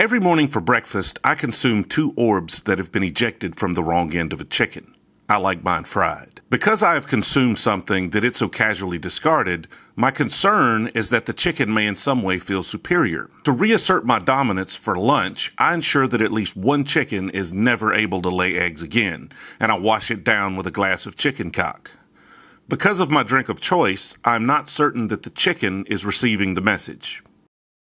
Every morning for breakfast, I consume two orbs that have been ejected from the wrong end of a chicken. I like mine fried. Because I have consumed something that it so casually discarded, my concern is that the chicken may in some way feel superior. To reassert my dominance for lunch, I ensure that at least one chicken is never able to lay eggs again, and I wash it down with a glass of chicken cock. Because of my drink of choice, I'm not certain that the chicken is receiving the message.